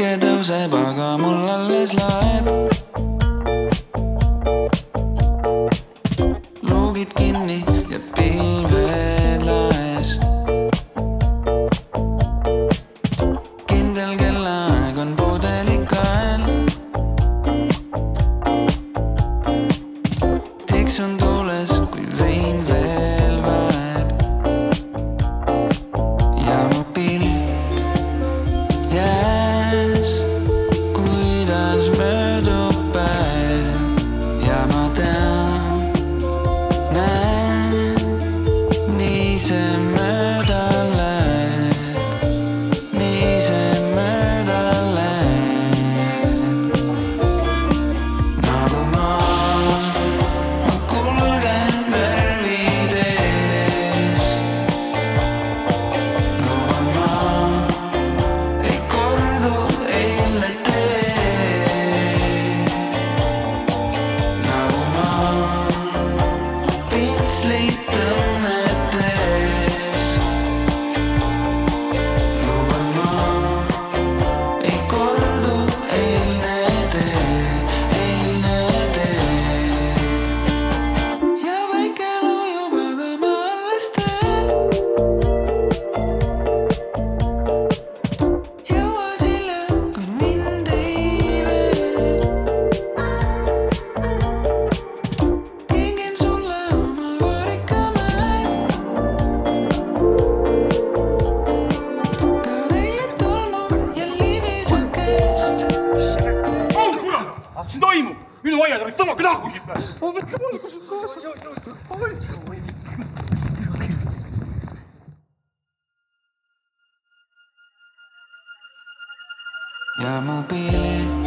päike tõuseb, aga mul alles laeb. luugid kinni late now. siin toimub? minu aiad, tõmmake nahku siit või? võtke valgused kaasa. Yeah, I'm a bee.